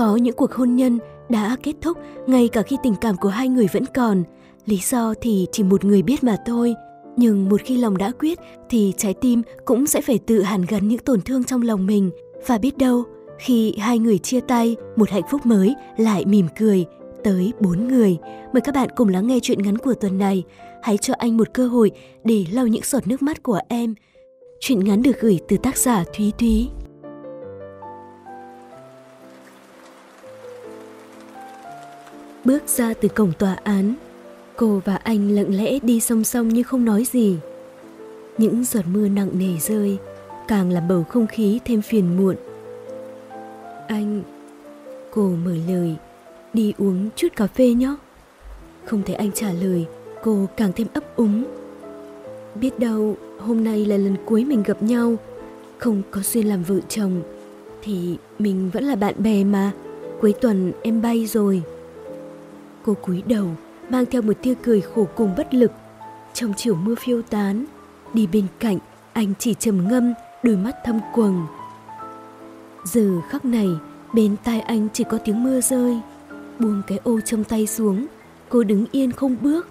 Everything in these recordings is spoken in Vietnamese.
Có những cuộc hôn nhân đã kết thúc ngay cả khi tình cảm của hai người vẫn còn. Lý do thì chỉ một người biết mà thôi. Nhưng một khi lòng đã quyết thì trái tim cũng sẽ phải tự hàn gắn những tổn thương trong lòng mình. Và biết đâu, khi hai người chia tay, một hạnh phúc mới lại mỉm cười tới bốn người. Mời các bạn cùng lắng nghe chuyện ngắn của tuần này. Hãy cho anh một cơ hội để lau những giọt nước mắt của em. Chuyện ngắn được gửi từ tác giả Thúy Thúy. Bước ra từ cổng tòa án, cô và anh lặng lẽ đi song song như không nói gì. Những giọt mưa nặng nề rơi, càng làm bầu không khí thêm phiền muộn. Anh... Cô mở lời, đi uống chút cà phê nhé. Không thấy anh trả lời, cô càng thêm ấp úng. Biết đâu hôm nay là lần cuối mình gặp nhau, không có duyên làm vợ chồng, thì mình vẫn là bạn bè mà, cuối tuần em bay rồi. Cô cúi đầu, mang theo một tia cười khổ cùng bất lực. Trong chiều mưa phiêu tán, đi bên cạnh, anh chỉ trầm ngâm, đôi mắt thâm quầng. Giờ khắc này, bên tai anh chỉ có tiếng mưa rơi. Buông cái ô trong tay xuống, cô đứng yên không bước.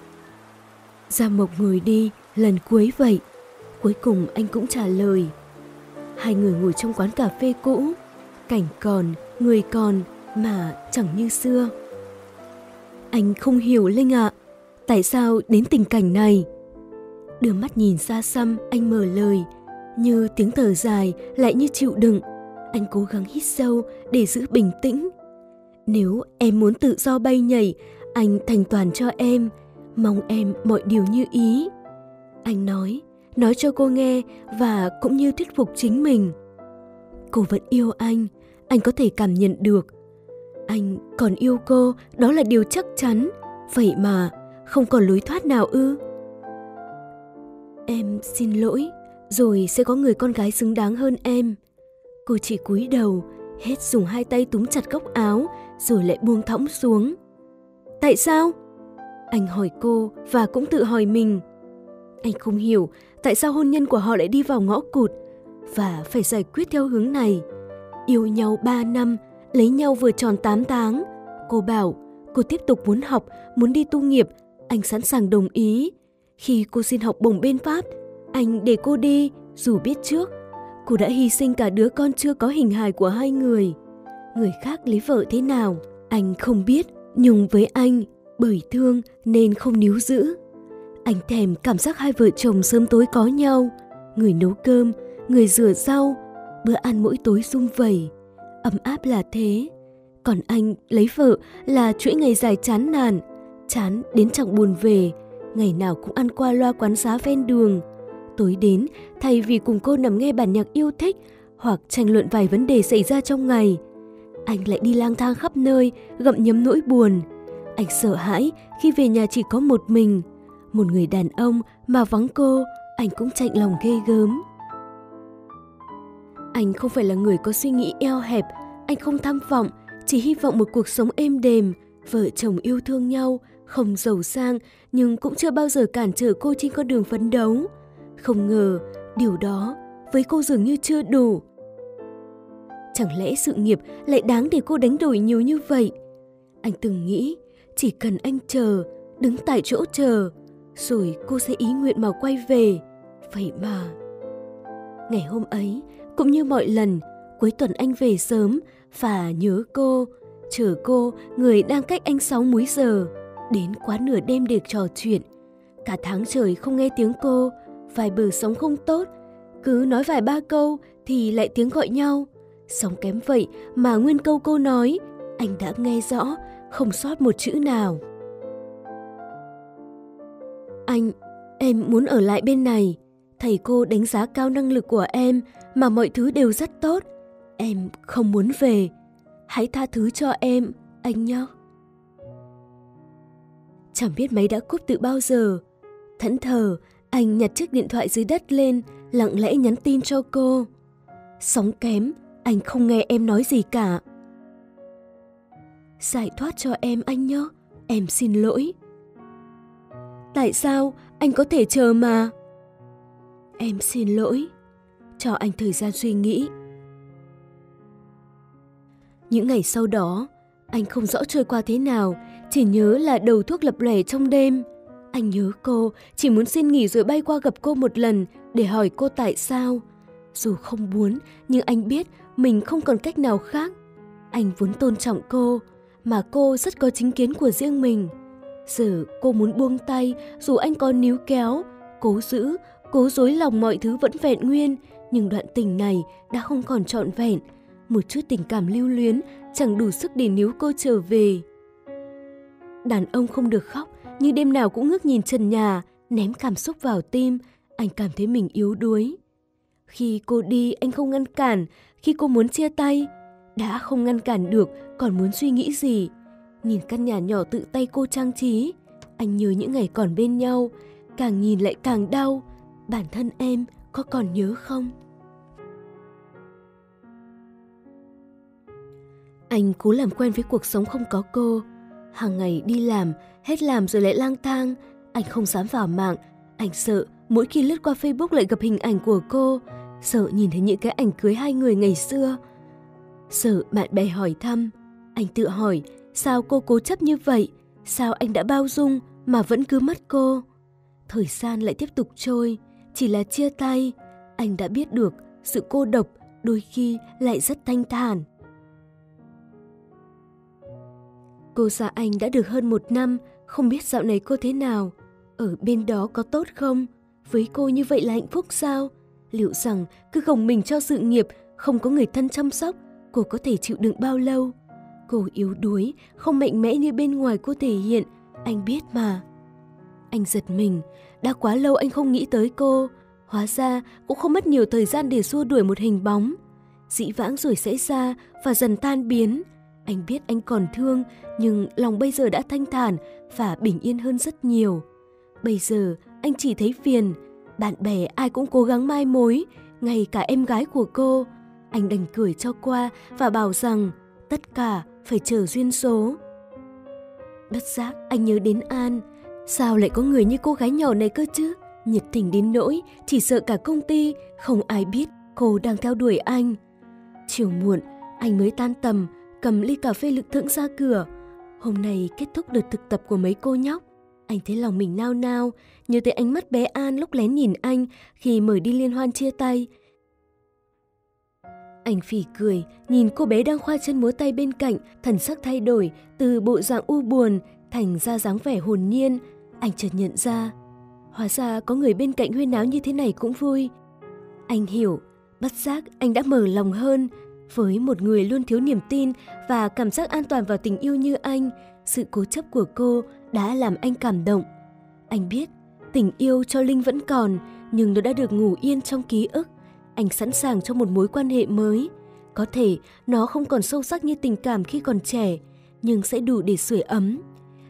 Gia Mộc ngồi đi, lần cuối vậy. Cuối cùng anh cũng trả lời. Hai người ngồi trong quán cà phê cũ, cảnh còn, người còn mà chẳng như xưa. Anh không hiểu Linh ạ, à, tại sao đến tình cảnh này? Đưa mắt nhìn xa xăm, anh mở lời, như tiếng thở dài lại như chịu đựng. Anh cố gắng hít sâu để giữ bình tĩnh. Nếu em muốn tự do bay nhảy, anh thành toàn cho em, mong em mọi điều như ý. Anh nói, nói cho cô nghe và cũng như thuyết phục chính mình. Cô vẫn yêu anh, anh có thể cảm nhận được anh còn yêu cô, đó là điều chắc chắn. Vậy mà, không còn lối thoát nào ư? Em xin lỗi, rồi sẽ có người con gái xứng đáng hơn em. Cô chỉ cúi đầu, hết dùng hai tay túm chặt góc áo, rồi lại buông thõng xuống. Tại sao? Anh hỏi cô và cũng tự hỏi mình. Anh không hiểu tại sao hôn nhân của họ lại đi vào ngõ cụt và phải giải quyết theo hướng này. Yêu nhau ba năm lấy nhau vừa tròn 8 tháng. Cô bảo cô tiếp tục muốn học, muốn đi tu nghiệp, anh sẵn sàng đồng ý. Khi cô xin học bổng bên Pháp, anh để cô đi dù biết trước cô đã hy sinh cả đứa con chưa có hình hài của hai người. Người khác lấy vợ thế nào, anh không biết, nhưng với anh, bởi thương nên không níu giữ. Anh thèm cảm giác hai vợ chồng sớm tối có nhau, người nấu cơm, người rửa rau, bữa ăn mỗi tối sum vầy ấm áp là thế. Còn anh lấy vợ là chuỗi ngày dài chán nản, chán đến chẳng buồn về. Ngày nào cũng ăn qua loa quán xá ven đường. Tối đến, thay vì cùng cô nằm nghe bản nhạc yêu thích hoặc tranh luận vài vấn đề xảy ra trong ngày, anh lại đi lang thang khắp nơi, gặm nhấm nỗi buồn. Anh sợ hãi khi về nhà chỉ có một mình. Một người đàn ông mà vắng cô, anh cũng chạnh lòng ghê gớm anh không phải là người có suy nghĩ eo hẹp, anh không tham vọng, chỉ hy vọng một cuộc sống êm đềm, vợ chồng yêu thương nhau, không giàu sang nhưng cũng chưa bao giờ cản trở cô trên con đường phấn đấu. Không ngờ, điều đó với cô dường như chưa đủ. Chẳng lẽ sự nghiệp lại đáng để cô đánh đổi nhiều như vậy? Anh từng nghĩ, chỉ cần anh chờ, đứng tại chỗ chờ, rồi cô sẽ ý nguyện mà quay về. Vậy mà... Ngày hôm ấy, cũng như mọi lần, cuối tuần anh về sớm và nhớ cô, chờ cô người đang cách anh sáu múi giờ, đến quá nửa đêm để trò chuyện. Cả tháng trời không nghe tiếng cô, vài bờ sống không tốt, cứ nói vài ba câu thì lại tiếng gọi nhau. Sống kém vậy mà nguyên câu cô nói, anh đã nghe rõ, không sót một chữ nào. Anh, em muốn ở lại bên này. Thầy cô đánh giá cao năng lực của em mà mọi thứ đều rất tốt. Em không muốn về. Hãy tha thứ cho em, anh nhé. Chẳng biết máy đã cúp từ bao giờ. Thẫn thờ, anh nhặt chiếc điện thoại dưới đất lên, lặng lẽ nhắn tin cho cô. Sóng kém, anh không nghe em nói gì cả. Giải thoát cho em anh nhé, em xin lỗi. Tại sao anh có thể chờ mà? Em xin lỗi cho anh thời gian suy nghĩ. Những ngày sau đó, anh không rõ trôi qua thế nào, chỉ nhớ là đầu thuốc lập lẻ trong đêm. Anh nhớ cô, chỉ muốn xin nghỉ rồi bay qua gặp cô một lần để hỏi cô tại sao. Dù không muốn, nhưng anh biết mình không còn cách nào khác. Anh vốn tôn trọng cô, mà cô rất có chính kiến của riêng mình. Giờ cô muốn buông tay, dù anh có níu kéo, cố giữ, cố dối lòng mọi thứ vẫn vẹn nguyên, nhưng đoạn tình này đã không còn trọn vẹn. Một chút tình cảm lưu luyến chẳng đủ sức để níu cô trở về. Đàn ông không được khóc, nhưng đêm nào cũng ngước nhìn trần nhà, ném cảm xúc vào tim, anh cảm thấy mình yếu đuối. Khi cô đi, anh không ngăn cản, khi cô muốn chia tay, đã không ngăn cản được, còn muốn suy nghĩ gì. Nhìn căn nhà nhỏ tự tay cô trang trí, anh nhớ những ngày còn bên nhau, càng nhìn lại càng đau. Bản thân em có còn nhớ không? Anh cố làm quen với cuộc sống không có cô. Hàng ngày đi làm, hết làm rồi lại lang thang. Anh không dám vào mạng, anh sợ mỗi khi lướt qua Facebook lại gặp hình ảnh của cô, sợ nhìn thấy những cái ảnh cưới hai người ngày xưa. Sợ bạn bè hỏi thăm, anh tự hỏi sao cô cố chấp như vậy, sao anh đã bao dung mà vẫn cứ mất cô. Thời gian lại tiếp tục trôi, chỉ là chia tay, anh đã biết được sự cô độc đôi khi lại rất thanh thản. Cô xa anh đã được hơn một năm, không biết dạo này cô thế nào. Ở bên đó có tốt không? Với cô như vậy là hạnh phúc sao? Liệu rằng cứ gồng mình cho sự nghiệp, không có người thân chăm sóc, cô có thể chịu đựng bao lâu? Cô yếu đuối, không mạnh mẽ như bên ngoài cô thể hiện, anh biết mà. Anh giật mình, đã quá lâu anh không nghĩ tới cô. Hóa ra cũng không mất nhiều thời gian để xua đuổi một hình bóng. Dĩ vãng rồi sẽ ra và dần tan biến. Anh biết anh còn thương, nhưng lòng bây giờ đã thanh thản và bình yên hơn rất nhiều. Bây giờ anh chỉ thấy phiền, bạn bè ai cũng cố gắng mai mối, ngay cả em gái của cô. Anh đành cười cho qua và bảo rằng tất cả phải chờ duyên số. Bất giác anh nhớ đến An, sao lại có người như cô gái nhỏ này cơ chứ? Nhiệt tình đến nỗi chỉ sợ cả công ty không ai biết cô đang theo đuổi anh. Chiều muộn, anh mới tan tầm, cầm ly cà phê lực thưởng ra cửa. Hôm nay kết thúc đợt thực tập của mấy cô nhóc. Anh thấy lòng mình nao nao, nhớ tới ánh mắt bé An lúc lén nhìn anh khi mời đi liên hoan chia tay. Anh phỉ cười, nhìn cô bé đang khoa chân múa tay bên cạnh, thần sắc thay đổi từ bộ dạng u buồn thành ra dáng vẻ hồn nhiên. Anh chợt nhận ra, hóa ra có người bên cạnh huyên náo như thế này cũng vui. Anh hiểu, bất giác anh đã mở lòng hơn, với một người luôn thiếu niềm tin và cảm giác an toàn vào tình yêu như anh, sự cố chấp của cô đã làm anh cảm động. Anh biết tình yêu cho Linh vẫn còn, nhưng nó đã được ngủ yên trong ký ức. Anh sẵn sàng cho một mối quan hệ mới. Có thể nó không còn sâu sắc như tình cảm khi còn trẻ, nhưng sẽ đủ để sưởi ấm.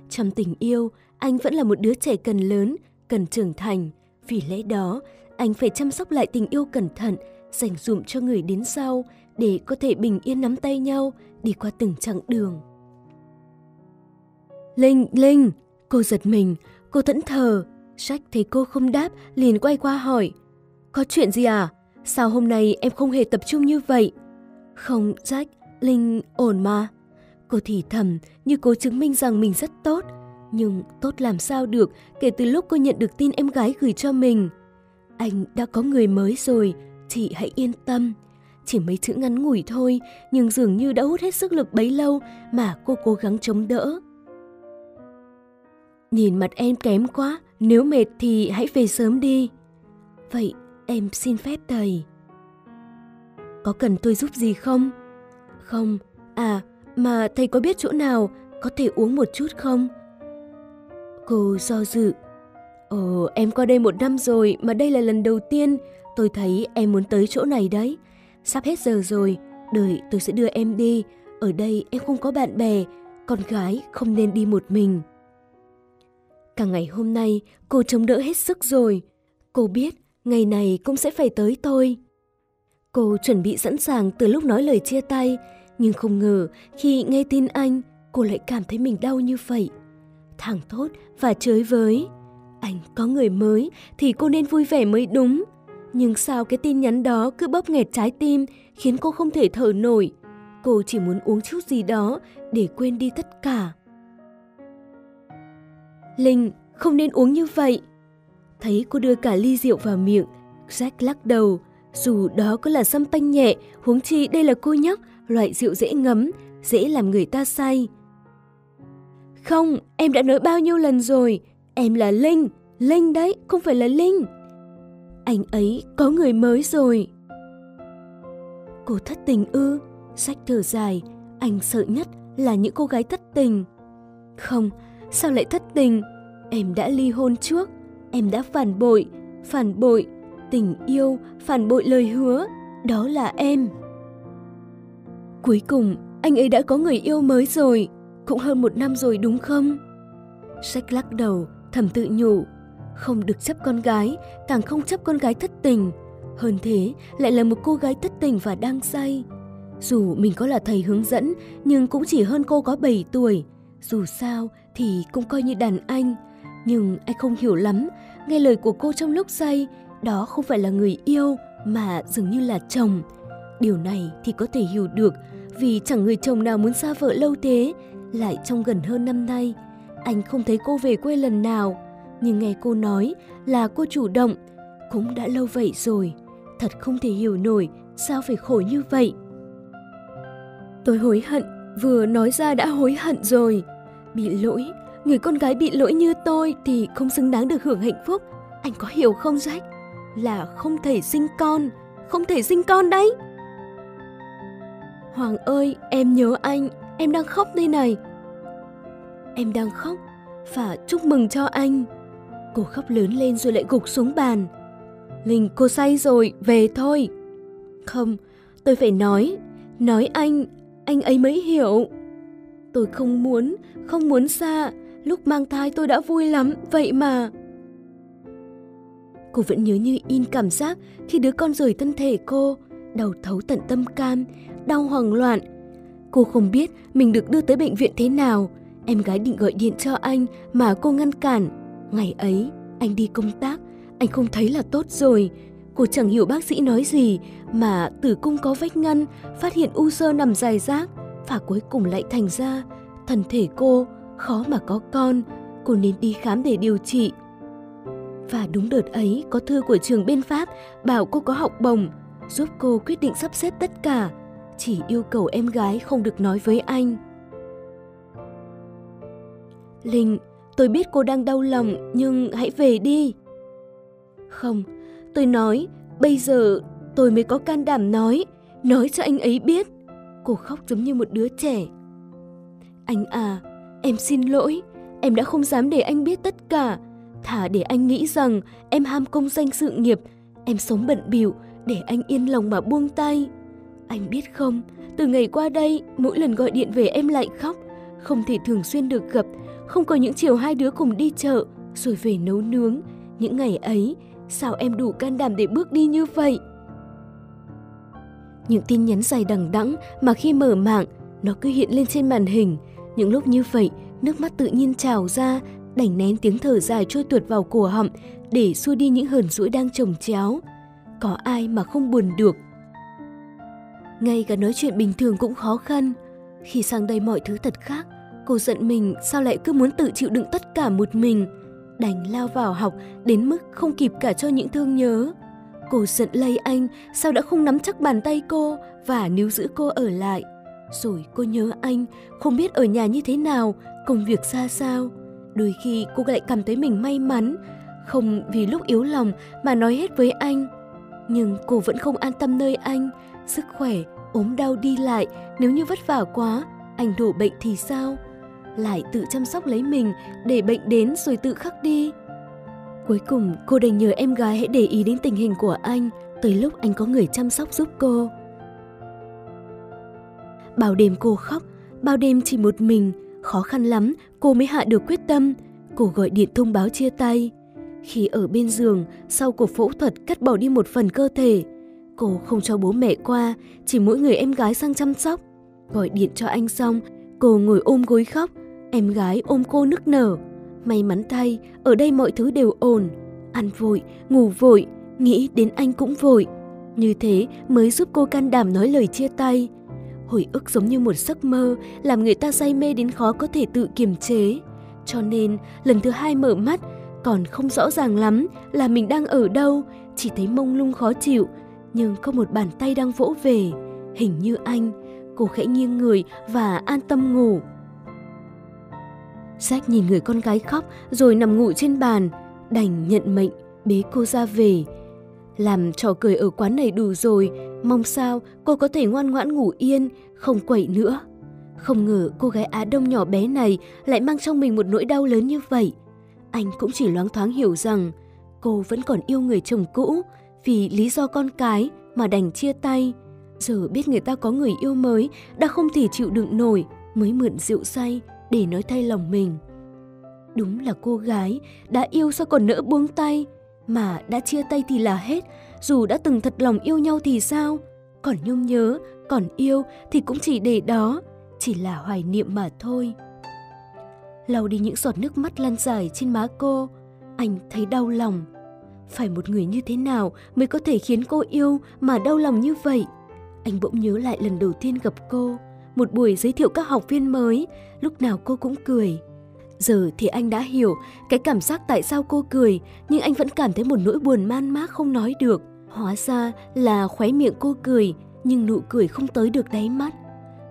Trong tình yêu, anh vẫn là một đứa trẻ cần lớn, cần trưởng thành. Vì lẽ đó, anh phải chăm sóc lại tình yêu cẩn thận, dành dụm cho người đến sau để có thể bình yên nắm tay nhau đi qua từng chặng đường. Linh, Linh, cô giật mình, cô thẫn thờ. Sách thấy cô không đáp, liền quay qua hỏi. Có chuyện gì à? Sao hôm nay em không hề tập trung như vậy? Không, Jack, Linh ổn mà. Cô thì thầm như cố chứng minh rằng mình rất tốt. Nhưng tốt làm sao được kể từ lúc cô nhận được tin em gái gửi cho mình. Anh đã có người mới rồi, chị hãy yên tâm. Chỉ mấy chữ ngắn ngủi thôi, nhưng dường như đã hút hết sức lực bấy lâu mà cô cố gắng chống đỡ. Nhìn mặt em kém quá, nếu mệt thì hãy về sớm đi. Vậy em xin phép thầy. Có cần tôi giúp gì không? Không, à, mà thầy có biết chỗ nào có thể uống một chút không? Cô do dự. Ồ, em qua đây một năm rồi mà đây là lần đầu tiên tôi thấy em muốn tới chỗ này đấy. Sắp hết giờ rồi, đợi tôi sẽ đưa em đi. Ở đây em không có bạn bè, con gái không nên đi một mình. Cả ngày hôm nay, cô chống đỡ hết sức rồi. Cô biết ngày này cũng sẽ phải tới tôi. Cô chuẩn bị sẵn sàng từ lúc nói lời chia tay, nhưng không ngờ khi nghe tin anh, cô lại cảm thấy mình đau như vậy thẳng thốt và chới với. Anh có người mới thì cô nên vui vẻ mới đúng. Nhưng sao cái tin nhắn đó cứ bóp nghẹt trái tim khiến cô không thể thở nổi. Cô chỉ muốn uống chút gì đó để quên đi tất cả. Linh, không nên uống như vậy. Thấy cô đưa cả ly rượu vào miệng, Jack lắc đầu. Dù đó có là xăm panh nhẹ, huống chi đây là cô nhóc, loại rượu dễ ngấm, dễ làm người ta say. Không, em đã nói bao nhiêu lần rồi, em là Linh, Linh đấy, không phải là Linh. Anh ấy có người mới rồi. Cô thất tình ư? Sách thở dài, anh sợ nhất là những cô gái thất tình. Không, sao lại thất tình? Em đã ly hôn trước, em đã phản bội, phản bội, tình yêu, phản bội lời hứa, đó là em. Cuối cùng, anh ấy đã có người yêu mới rồi, cũng hơn một năm rồi đúng không? Sách lắc đầu, thầm tự nhủ, không được chấp con gái, càng không chấp con gái thất tình. Hơn thế, lại là một cô gái thất tình và đang say. Dù mình có là thầy hướng dẫn, nhưng cũng chỉ hơn cô có 7 tuổi. Dù sao thì cũng coi như đàn anh. Nhưng anh không hiểu lắm, nghe lời của cô trong lúc say, đó không phải là người yêu mà dường như là chồng. Điều này thì có thể hiểu được vì chẳng người chồng nào muốn xa vợ lâu thế, lại trong gần hơn năm nay. Anh không thấy cô về quê lần nào, nhưng nghe cô nói là cô chủ động, cũng đã lâu vậy rồi. Thật không thể hiểu nổi sao phải khổ như vậy. Tôi hối hận, vừa nói ra đã hối hận rồi. Bị lỗi, người con gái bị lỗi như tôi thì không xứng đáng được hưởng hạnh phúc. Anh có hiểu không Jack? Là không thể sinh con, không thể sinh con đấy. Hoàng ơi, em nhớ anh, em đang khóc đây này. Em đang khóc, và chúc mừng cho anh. Cô khóc lớn lên rồi lại gục xuống bàn. Linh, cô say rồi, về thôi. Không, tôi phải nói, nói anh, anh ấy mới hiểu. Tôi không muốn, không muốn xa, lúc mang thai tôi đã vui lắm, vậy mà. Cô vẫn nhớ như in cảm giác khi đứa con rời thân thể cô, đầu thấu tận tâm can, đau hoảng loạn. Cô không biết mình được đưa tới bệnh viện thế nào. Em gái định gọi điện cho anh mà cô ngăn cản. Ngày ấy, anh đi công tác, anh không thấy là tốt rồi. Cô chẳng hiểu bác sĩ nói gì mà tử cung có vách ngăn, phát hiện u sơ nằm dài rác và cuối cùng lại thành ra thân thể cô khó mà có con, cô nên đi khám để điều trị. Và đúng đợt ấy có thư của trường bên Pháp bảo cô có học bổng, giúp cô quyết định sắp xếp tất cả, chỉ yêu cầu em gái không được nói với anh. Linh, tôi biết cô đang đau lòng nhưng hãy về đi. Không, tôi nói, bây giờ tôi mới có can đảm nói, nói cho anh ấy biết. Cô khóc giống như một đứa trẻ. Anh à, em xin lỗi, em đã không dám để anh biết tất cả. Thả để anh nghĩ rằng em ham công danh sự nghiệp, em sống bận bịu để anh yên lòng mà buông tay. Anh biết không, từ ngày qua đây, mỗi lần gọi điện về em lại khóc, không thể thường xuyên được gặp, không có những chiều hai đứa cùng đi chợ, rồi về nấu nướng. Những ngày ấy, sao em đủ can đảm để bước đi như vậy? Những tin nhắn dài đằng đẵng mà khi mở mạng, nó cứ hiện lên trên màn hình. Những lúc như vậy, nước mắt tự nhiên trào ra, đành nén tiếng thở dài trôi tuột vào cổ họng để xua đi những hờn dỗi đang trồng chéo. Có ai mà không buồn được. Ngay cả nói chuyện bình thường cũng khó khăn. Khi sang đây mọi thứ thật khác, cô giận mình sao lại cứ muốn tự chịu đựng tất cả một mình. Đành lao vào học đến mức không kịp cả cho những thương nhớ. Cô giận lây anh sao đã không nắm chắc bàn tay cô và níu giữ cô ở lại. Rồi cô nhớ anh, không biết ở nhà như thế nào, công việc ra sao. Đôi khi cô lại cảm thấy mình may mắn, không vì lúc yếu lòng mà nói hết với anh. Nhưng cô vẫn không an tâm nơi anh, sức khỏe, ốm đau đi lại, nếu như vất vả quá, anh đổ bệnh thì sao? Lại tự chăm sóc lấy mình để bệnh đến rồi tự khắc đi. Cuối cùng cô đành nhờ em gái hãy để ý đến tình hình của anh tới lúc anh có người chăm sóc giúp cô. Bao đêm cô khóc, bao đêm chỉ một mình, khó khăn lắm cô mới hạ được quyết tâm. Cô gọi điện thông báo chia tay. Khi ở bên giường, sau cuộc phẫu thuật cắt bỏ đi một phần cơ thể, cô không cho bố mẹ qua, chỉ mỗi người em gái sang chăm sóc. Gọi điện cho anh xong, cô ngồi ôm gối khóc, em gái ôm cô nức nở. May mắn thay, ở đây mọi thứ đều ổn. Ăn vội, ngủ vội, nghĩ đến anh cũng vội. Như thế mới giúp cô can đảm nói lời chia tay. Hồi ức giống như một giấc mơ, làm người ta say mê đến khó có thể tự kiềm chế. Cho nên, lần thứ hai mở mắt, còn không rõ ràng lắm là mình đang ở đâu, chỉ thấy mông lung khó chịu, nhưng có một bàn tay đang vỗ về, hình như anh. Cô khẽ nghiêng người và an tâm ngủ. Jack nhìn người con gái khóc rồi nằm ngủ trên bàn, đành nhận mệnh bế cô ra về. Làm trò cười ở quán này đủ rồi, mong sao cô có thể ngoan ngoãn ngủ yên, không quậy nữa. Không ngờ cô gái Á Đông nhỏ bé này lại mang trong mình một nỗi đau lớn như vậy. Anh cũng chỉ loáng thoáng hiểu rằng cô vẫn còn yêu người chồng cũ vì lý do con cái mà đành chia tay. Giờ biết người ta có người yêu mới đã không thể chịu đựng nổi mới mượn rượu say để nói thay lòng mình. Đúng là cô gái đã yêu sao còn nỡ buông tay, mà đã chia tay thì là hết, dù đã từng thật lòng yêu nhau thì sao? Còn nhung nhớ, còn yêu thì cũng chỉ để đó, chỉ là hoài niệm mà thôi. Lau đi những giọt nước mắt lan dài trên má cô, anh thấy đau lòng. Phải một người như thế nào mới có thể khiến cô yêu mà đau lòng như vậy? Anh bỗng nhớ lại lần đầu tiên gặp cô, một buổi giới thiệu các học viên mới, lúc nào cô cũng cười. Giờ thì anh đã hiểu cái cảm giác tại sao cô cười, nhưng anh vẫn cảm thấy một nỗi buồn man mác không nói được. Hóa ra là khóe miệng cô cười, nhưng nụ cười không tới được đáy mắt.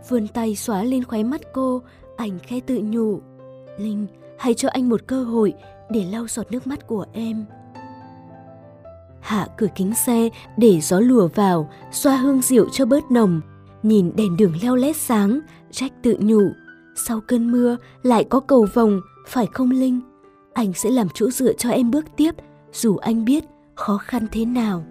Vươn tay xóa lên khóe mắt cô, anh khẽ tự nhủ. Linh, hãy cho anh một cơ hội để lau giọt nước mắt của em. Hạ cửa kính xe để gió lùa vào, xoa hương rượu cho bớt nồng. Nhìn đèn đường leo lét sáng, Jack tự nhủ. Sau cơn mưa lại có cầu vồng, phải không Linh? Anh sẽ làm chỗ dựa cho em bước tiếp, dù anh biết khó khăn thế nào.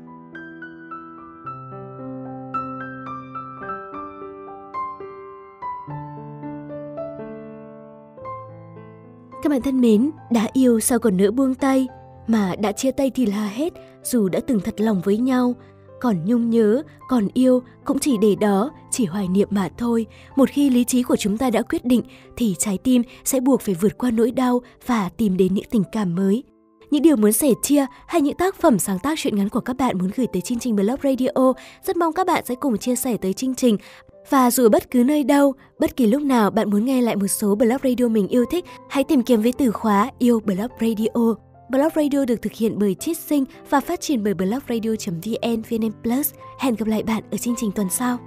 Các bạn thân mến, đã yêu sao còn nỡ buông tay, mà đã chia tay thì là hết, dù đã từng thật lòng với nhau, còn nhung nhớ, còn yêu cũng chỉ để đó, chỉ hoài niệm mà thôi. Một khi lý trí của chúng ta đã quyết định thì trái tim sẽ buộc phải vượt qua nỗi đau và tìm đến những tình cảm mới. Những điều muốn sẻ chia hay những tác phẩm sáng tác truyện ngắn của các bạn muốn gửi tới chương trình Blog Radio, rất mong các bạn sẽ cùng chia sẻ tới chương trình. Và dù ở bất cứ nơi đâu, bất kỳ lúc nào bạn muốn nghe lại một số blog radio mình yêu thích, hãy tìm kiếm với từ khóa yêu blog radio Blog Radio được thực hiện bởi Chiết Sinh và phát triển bởi blogradio.vn VN Plus. Hẹn gặp lại bạn ở chương trình tuần sau.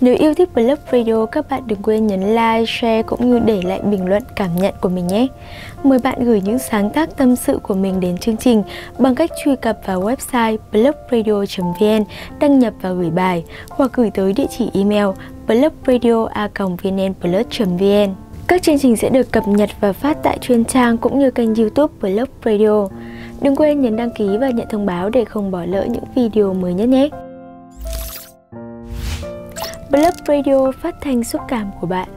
Nếu yêu thích Blog Radio, các bạn đừng quên nhấn like, share cũng như để lại bình luận cảm nhận của mình nhé. Mời bạn gửi những sáng tác tâm sự của mình đến chương trình bằng cách truy cập vào website blogradio.vn, đăng nhập và gửi bài hoặc gửi tới địa chỉ email blogradio.vnplus.vn. Các chương trình sẽ được cập nhật và phát tại chuyên trang cũng như kênh youtube Blog Radio. Đừng quên nhấn đăng ký và nhận thông báo để không bỏ lỡ những video mới nhất nhé. Blog Radio phát thanh xúc cảm của bạn.